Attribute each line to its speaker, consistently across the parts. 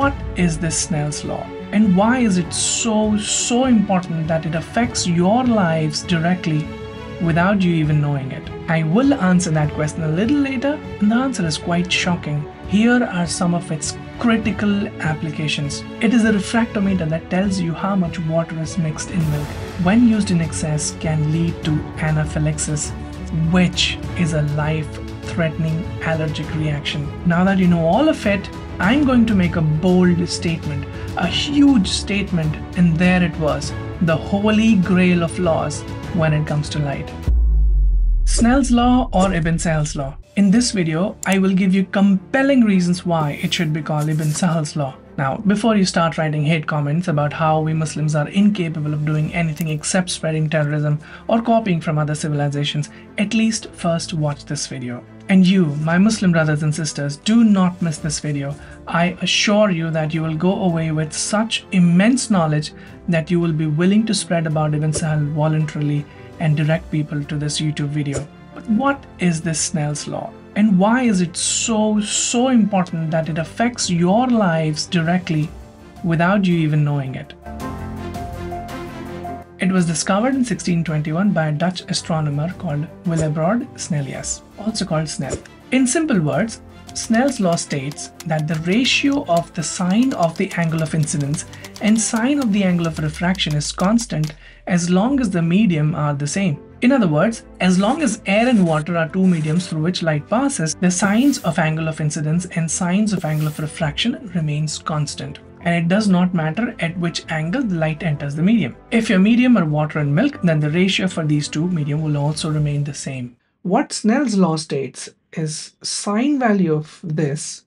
Speaker 1: what is this Snell's law? And why is it so, so important that it affects your lives directly without you even knowing it? I will answer that question a little later, and the answer is quite shocking. Here are some of its critical applications. It is a refractometer that tells you how much water is mixed in milk. When used in excess can lead to anaphylaxis, which is a life-threatening allergic reaction. Now that you know all of it, I'm going to make a bold statement, a huge statement, and there it was, the holy grail of laws when it comes to light. Snell's law or Ibn Sahl's law. In this video, I will give you compelling reasons why it should be called Ibn Sahl's law. Now, before you start writing hate comments about how we Muslims are incapable of doing anything except spreading terrorism or copying from other civilizations, at least first watch this video. And you, my Muslim brothers and sisters, do not miss this video. I assure you that you will go away with such immense knowledge that you will be willing to spread about Ibn Sahl voluntarily and direct people to this YouTube video. But what is this Snell's law? And why is it so, so important that it affects your lives directly without you even knowing it? It was discovered in 1621 by a Dutch astronomer called Willebrord Snellius, also called Snell. In simple words, Snell's law states that the ratio of the sine of the angle of incidence and sine of the angle of refraction is constant as long as the medium are the same. In other words, as long as air and water are two mediums through which light passes, the sines of angle of incidence and sines of angle of refraction remains constant. And it does not matter at which angle the light enters the medium. If your medium are water and milk, then the ratio for these two medium will also remain the same. What Snell's law states is sine value of this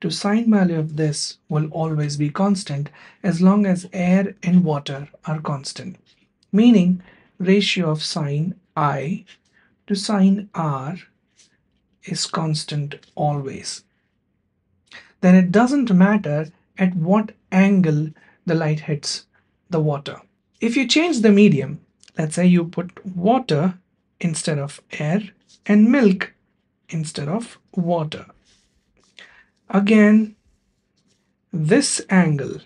Speaker 1: to sine value of this will always be constant as long as air and water are constant. Meaning ratio of sine i to sine r is constant always. Then it doesn't matter at what angle the light hits the water. If you change the medium, let's say you put water instead of air and milk instead of water. Again, this angle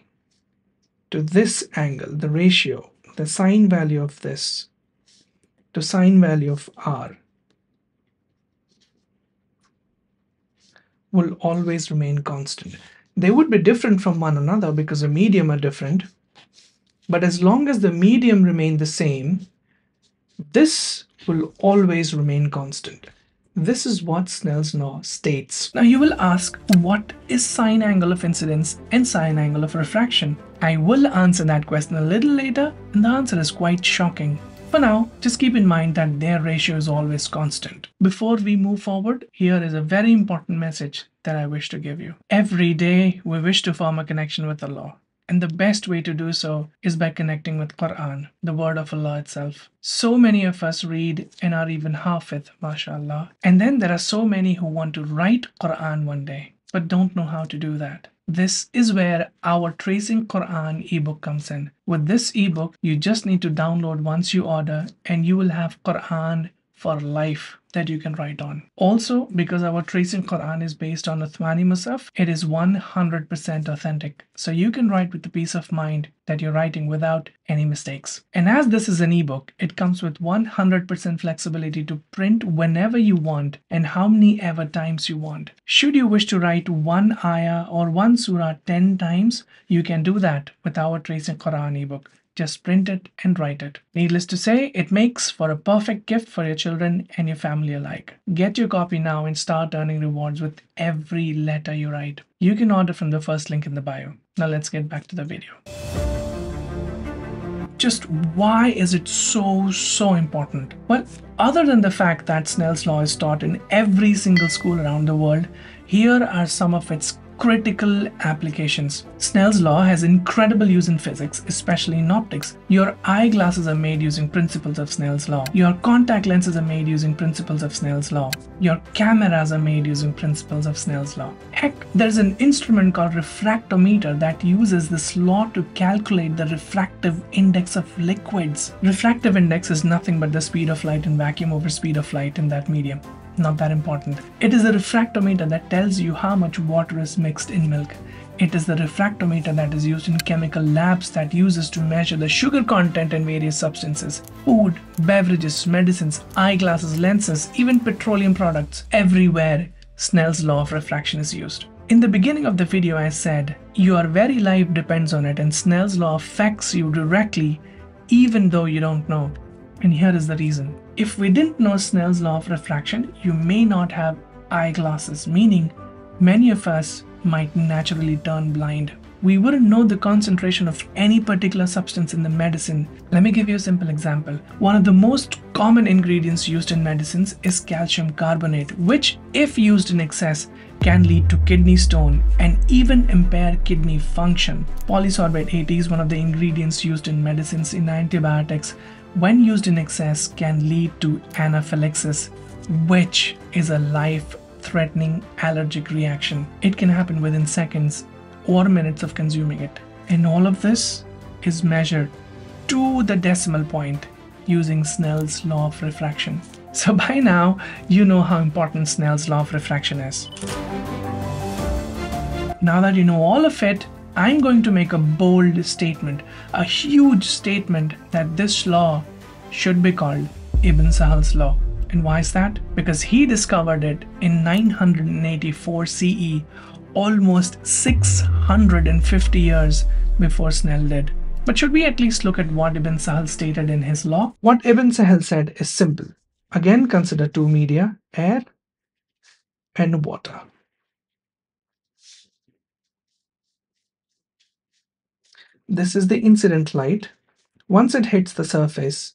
Speaker 1: to this angle, the ratio, the sine value of this to sine value of r will always remain constant. They would be different from one another because the medium are different. But as long as the medium remain the same, this will always remain constant. This is what Snell's law states. Now you will ask, what is sine angle of incidence and sine angle of refraction? I will answer that question a little later and the answer is quite shocking. For now, just keep in mind that their ratio is always constant. Before we move forward, here is a very important message that I wish to give you. Every day, we wish to form a connection with Allah. And the best way to do so is by connecting with Quran, the word of Allah itself. So many of us read and are even hafid, mashallah. And then there are so many who want to write Quran one day, but don't know how to do that. This is where our Tracing Quran ebook comes in. With this ebook, you just need to download once you order and you will have Quran for life that you can write on. Also, because our tracing Quran is based on Uthmani Mushaf, it is 100% authentic. So you can write with the peace of mind that you're writing without any mistakes. And as this is an ebook, it comes with 100% flexibility to print whenever you want and how many ever times you want. Should you wish to write one ayah or one surah 10 times, you can do that with our Tracing Quran ebook. Just print it and write it. Needless to say, it makes for a perfect gift for your children and your family alike. Get your copy now and start earning rewards with every letter you write. You can order from the first link in the bio. Now let's get back to the video. Just why is it so, so important? Well, other than the fact that Snell's law is taught in every single school around the world, here are some of its critical applications. Snell's law has incredible use in physics, especially in optics. Your eyeglasses are made using principles of Snell's law. Your contact lenses are made using principles of Snell's law. Your cameras are made using principles of Snell's law. Heck, there's an instrument called refractometer that uses this law to calculate the refractive index of liquids. Refractive index is nothing but the speed of light in vacuum over speed of light in that medium not that important. It is a refractometer that tells you how much water is mixed in milk. It is the refractometer that is used in chemical labs that uses to measure the sugar content in various substances. Food, beverages, medicines, eyeglasses, lenses, even petroleum products. Everywhere, Snell's law of refraction is used. In the beginning of the video I said, your very life depends on it and Snell's law affects you directly even though you don't know. And here is the reason. If we didn't know Snell's law of refraction, you may not have eyeglasses, meaning many of us might naturally turn blind. We wouldn't know the concentration of any particular substance in the medicine. Let me give you a simple example. One of the most common ingredients used in medicines is calcium carbonate, which, if used in excess, can lead to kidney stone and even impair kidney function. Polysorbate 80 is one of the ingredients used in medicines in antibiotics. When used in excess, can lead to anaphylaxis, which is a life threatening allergic reaction. It can happen within seconds or minutes of consuming it. And all of this is measured to the decimal point using Snell's law of refraction. So by now, you know how important Snell's law of refraction is. Now that you know all of it, I'm going to make a bold statement, a huge statement that this law should be called Ibn Sahl's law. And why is that? Because he discovered it in 984 CE, almost 650 years before Snell did. But should we at least look at what Ibn Sahl stated in his law? What Ibn Sahl said is simple. Again, consider two media, air and water. This is the incident light. Once it hits the surface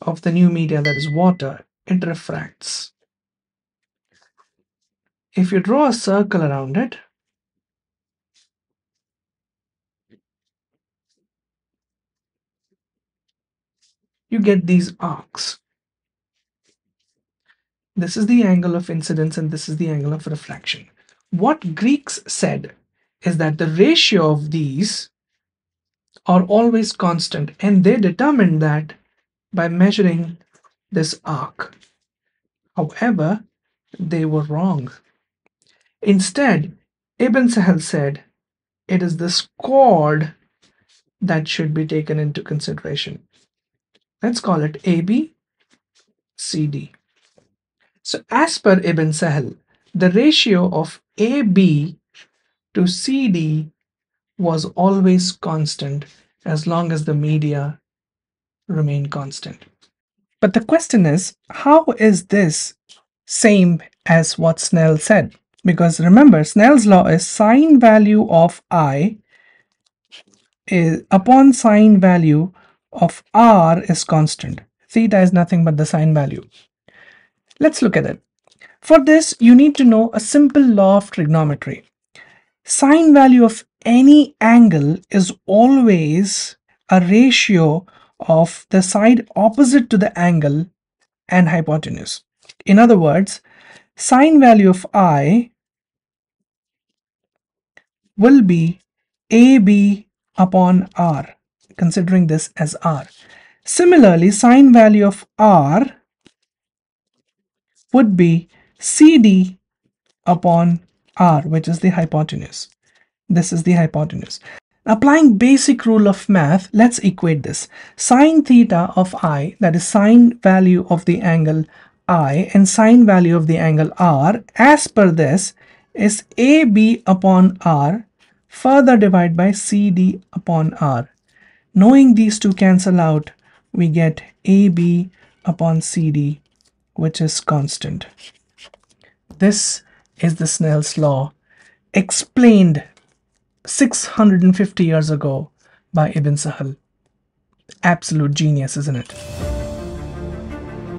Speaker 1: of the new media that is water, it refracts. If you draw a circle around it, you get these arcs. This is the angle of incidence and this is the angle of refraction. What Greeks said is that the ratio of these are always constant and they determined that by measuring this arc. However, they were wrong. Instead, Ibn Sahl said it is this chord that should be taken into consideration. Let's call it AB, CD. So as per Ibn Sahl, the ratio of AB to CD was always constant as long as the media remained constant. But the question is, how is this same as what Snell said? Because remember, Snell's law is sine value of I is upon sine value of R is constant. Theta is nothing but the sine value. Let's look at it. For this, you need to know a simple law of trigonometry. Sine value of any angle is always a ratio of the side opposite to the angle and hypotenuse. In other words, sine value of i will be AB upon R, considering this as R. Similarly, sine value of R would be CD upon R, which is the hypotenuse. This is the hypotenuse. Applying basic rule of math, let's equate this. Sine theta of i, that is sine value of the angle i and sine value of the angle r, as per this, is ab upon r further divided by cd upon r. Knowing these two cancel out, we get ab upon cd, which is constant. This is the Snell's law, explained 650 years ago by Ibn Sahl. Absolute genius, isn't it?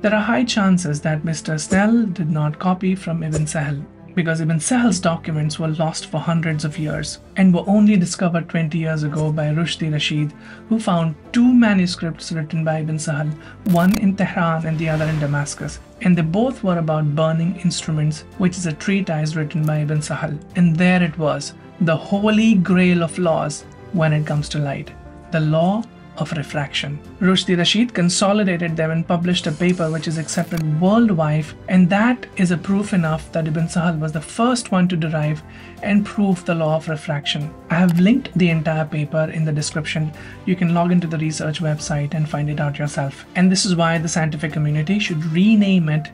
Speaker 1: There are high chances that Mr. Snell did not copy from Ibn Sahl because Ibn Sahl's documents were lost for hundreds of years and were only discovered 20 years ago by Roshdi Rashed, who found two manuscripts written by Ibn Sahl, one in Tehran and the other in Damascus, and they both were about burning instruments, which is a treatise written by Ibn Sahl. And there it was, the holy grail of laws when it comes to light, the law of refraction. Roshdi Rashed consolidated them and published a paper which is accepted worldwide, and that is a proof enough that Ibn Sahal was the first one to derive and prove the law of refraction. I have linked the entire paper in the description. You can log into the research website and find it out yourself. And this is why the scientific community should rename it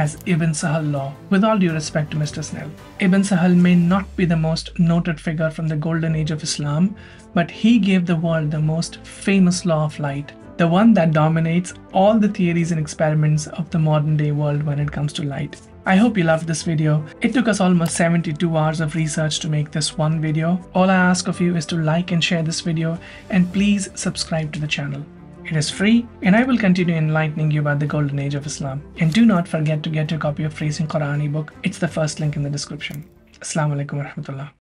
Speaker 1: as Ibn Sahal law. With all due respect to Mr. Snell, Ibn Sahal may not be the most noted figure from the golden age of Islam, but he gave the world the most famous law of light, the one that dominates all the theories and experiments of the modern day world when it comes to light. I hope you loved this video. It took us almost 72 hours of research to make this one video. All I ask of you is to like and share this video and please subscribe to the channel. It is free and I will continue enlightening you about the golden age of Islam. And do not forget to get your copy of Tracing Quran ebook. It's the first link in the description. Assalamu alaikum warahmatullah.